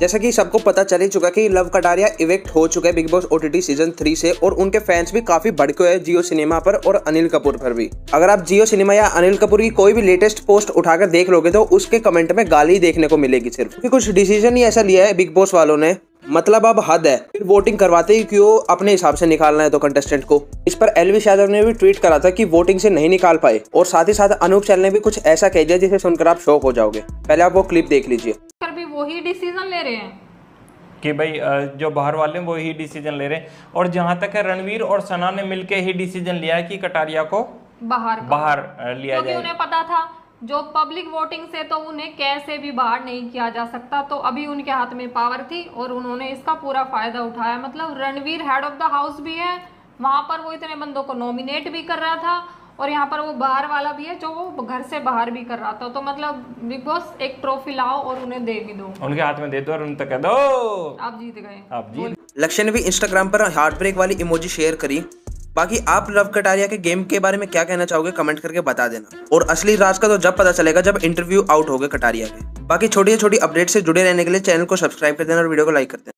जैसा कि सबको पता चल ही चुका कि लव कटारिया इवेक्ट हो चुका है Bigg Boss OTT season three से और उनके फैंस भी काफ़ी भड़के हुए हैं जियो सिनेमा पर और अनिल कपूर पर भी। अगर आप जियो सिनेमा या अनिल कपूर की कोई भी लेटेस्ट पोस्ट उठाकर देख लोगे तो उसके कमेंट में गाली देखने को मिलेगी सिर्फ़। क्योंकि कुछ डिसीज़न ही ऐसा लिया है बिग बॉस वालों ने। मतलब अब हद है। फिर वोटिंग करवाते ही क्यों अपने हिसाब से निकालना है तो कंटेस्टेंट को? इस पर एलविश यादव ने भी ट्वीट करा था कि वोटिंग से नहीं निकाल पाए। और साथ ही साथ अनूप चैल ने भी कुछ ऐसा कह दिया जिसे सुनकर आप शौक हो जाओगे। पहले आप वो क्लिप देख लीजिए। वही डिसीज़न ले रहे हैं। कि भाई जो बाहर वाले हैं वो ही डिसीज़न ले रहे हैं। और जहाँ तक है रणवीर और सना ने मिलके ही डिसीज़न लिया है कि कटारिया को बाहर बाहर लिया क्योंकि जाए। उन्हें पता था जो पब्लिक वोटिंग से तो उन्हें कैसे भी बाहर नहीं किया जा सकता तो अभी उनके हाथ में पावर थी और उन्होंने इसका पूरा फ़ायदा उठाया। मतलब Ranveer head of the house भी है वहाँ पर वो इतने बंदों को नॉमिनेट भी कर रहा था और यहाँ पर वो बाहर वाला भी है जो वो घर से बाहर भी कर रहा था। तो मतलब बिग बॉस एक ट्रॉफी लाओ और उन्हें दे भी दो। उनके हाथ में दे दो और उन तक दो। आप जीत गए। आप जी लक्ष्य ने भी इंस्टाग्राम पर हार्ट ब्रेक वाली इमोजी शेयर करी। बाकी आप लव कटारिया के गेम के बारे में क्या कहना चाहोगे कमेंट करके बता देना। और असली राज का तो जब पता चलेगा जब इंटरव्यू आउट हो गए कटारिया के। बाकी छोटी छोटी अपडेट से जुड़े रहने के लिए चैनल को सब्सक्राइब कर देना और वीडियो को लाइक कर देना।